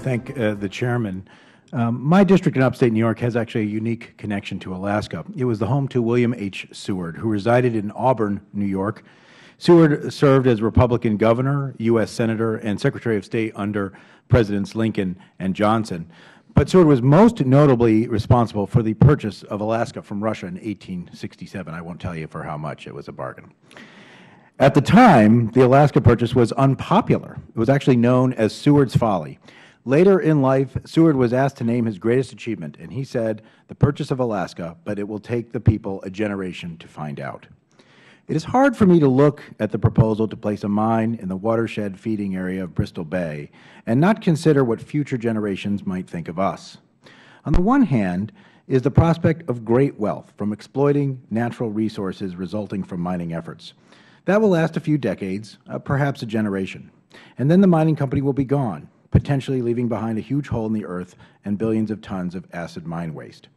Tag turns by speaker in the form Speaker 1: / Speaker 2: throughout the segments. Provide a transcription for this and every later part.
Speaker 1: thank uh, the Chairman. Um, my district in upstate New York has actually a unique connection to Alaska. It was the home to William H. Seward, who resided in Auburn, New York. Seward served as Republican Governor, U.S. Senator, and Secretary of State under Presidents Lincoln and Johnson. But Seward was most notably responsible for the purchase of Alaska from Russia in 1867. I won't tell you for how much. It was a bargain. At the time, the Alaska purchase was unpopular. It was actually known as Seward's Folly. Later in life, Seward was asked to name his greatest achievement, and he said, the purchase of Alaska, but it will take the people a generation to find out. It is hard for me to look at the proposal to place a mine in the watershed feeding area of Bristol Bay and not consider what future generations might think of us. On the one hand is the prospect of great wealth from exploiting natural resources resulting from mining efforts. That will last a few decades, uh, perhaps a generation, and then the mining company will be gone, potentially leaving behind a huge hole in the earth and billions of tons of acid mine waste.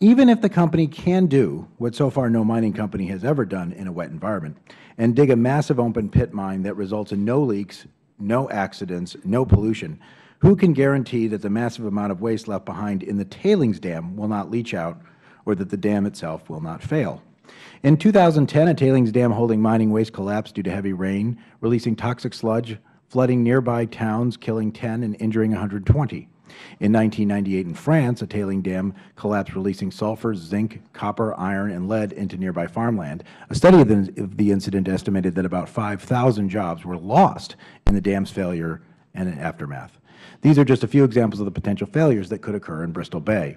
Speaker 1: Even if the company can do what so far no mining company has ever done in a wet environment and dig a massive open pit mine that results in no leaks, no accidents, no pollution, who can guarantee that the massive amount of waste left behind in the tailings dam will not leach out or that the dam itself will not fail? In 2010, a tailings dam holding mining waste collapsed due to heavy rain, releasing toxic sludge flooding nearby towns, killing 10 and injuring 120. In 1998 in France, a tailing dam collapsed, releasing sulfur, zinc, copper, iron, and lead into nearby farmland. A study of the, incident estimated that about 5,000 jobs were lost in the dam's failure and aftermath. These are just a few examples of the potential failures that could occur in Bristol Bay.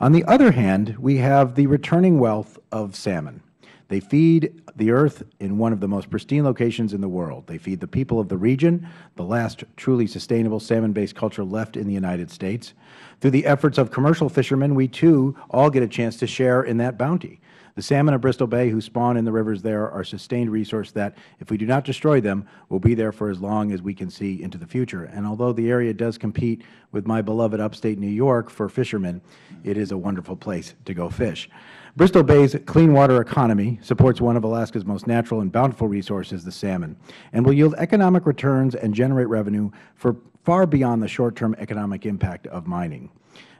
Speaker 1: On the other hand, we have the returning wealth of salmon. They feed the earth in one of the most pristine locations in the world. They feed the people of the region, the last truly sustainable salmon-based culture left in the United States. Through the efforts of commercial fishermen, we too all get a chance to share in that bounty. The salmon of Bristol Bay who spawn in the rivers there are a sustained resource that, if we do not destroy them, will be there for as long as we can see into the future. And although the area does compete with my beloved upstate New York for fishermen, it is a wonderful place to go fish. Bristol Bay's clean water economy supports one of Alaska's most natural and bountiful resources, the salmon, and will yield economic returns and generate revenue for far beyond the short-term economic impact of mining.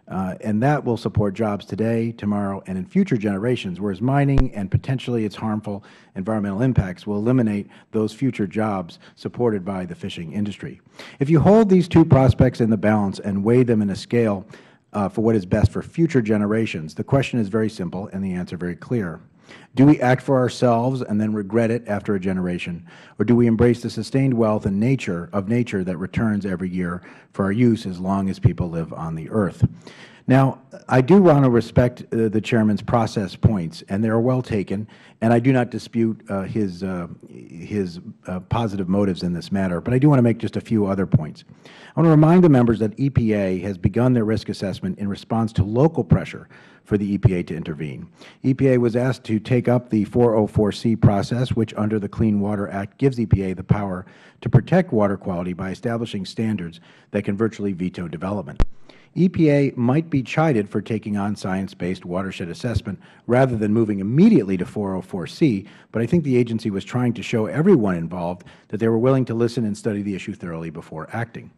Speaker 1: Uh, and that will support jobs today, tomorrow, and in future generations, whereas mining and potentially its harmful environmental impacts will eliminate those future jobs supported by the fishing industry. If you hold these two prospects in the balance and weigh them in a scale uh, for what is best for future generations, the question is very simple and the answer very clear. Do we act for ourselves and then regret it after a generation, or do we embrace the sustained wealth and nature of nature that returns every year for our use as long as people live on the earth? Now, I do want to respect uh, the Chairman's process points, and they are well taken, and I do not dispute uh, his, uh, his uh, positive motives in this matter, but I do want to make just a few other points. I want to remind the members that EPA has begun their risk assessment in response to local pressure for the EPA to intervene. EPA was asked to take up the 404C process, which under the Clean Water Act gives EPA the power to protect water quality by establishing standards that can virtually veto development. EPA might be chided for taking on science-based watershed assessment rather than moving immediately to 404C, but I think the agency was trying to show everyone involved that they were willing to listen and study the issue thoroughly before acting.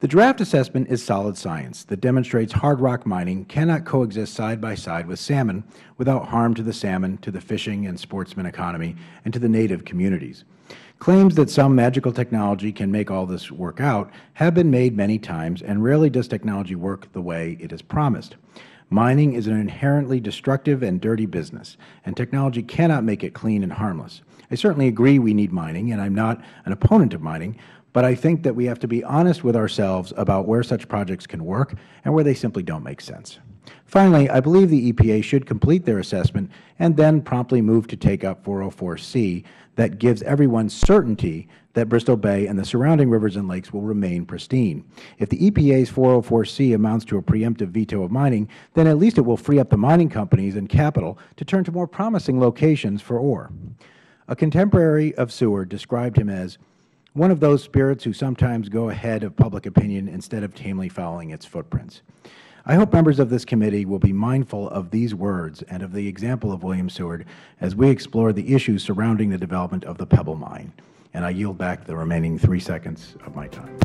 Speaker 1: The draft assessment is solid science that demonstrates hard rock mining cannot coexist side by side with salmon without harm to the salmon, to the fishing and sportsman economy, and to the native communities. Claims that some magical technology can make all this work out have been made many times, and rarely does technology work the way it is promised. Mining is an inherently destructive and dirty business, and technology cannot make it clean and harmless. I certainly agree we need mining, and I am not an opponent of mining, but I think that we have to be honest with ourselves about where such projects can work and where they simply don't make sense. Finally, I believe the EPA should complete their assessment and then promptly move to take up 404C that gives everyone certainty that Bristol Bay and the surrounding rivers and lakes will remain pristine. If the EPA's 404C amounts to a preemptive veto of mining, then at least it will free up the mining companies and capital to turn to more promising locations for ore. A contemporary of Seward described him as one of those spirits who sometimes go ahead of public opinion instead of tamely following its footprints. I hope members of this committee will be mindful of these words and of the example of William Seward as we explore the issues surrounding the development of the Pebble Mine. And I yield back the remaining three seconds of my time.